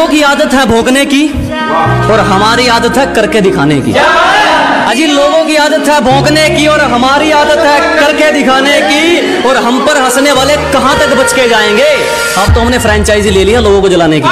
लोगों की आदत है भोगने की और हमारी आदत है करके दिखाने की। अजी, लोगों की आदत है भोंकने की और हमारी आदत है करके दिखाने की और हम पर हंसने वाले कहाँ तक बच के जाएँगे? अब तो हमने फ्रेंचाइजी ले लिया लोगों को जलाने की।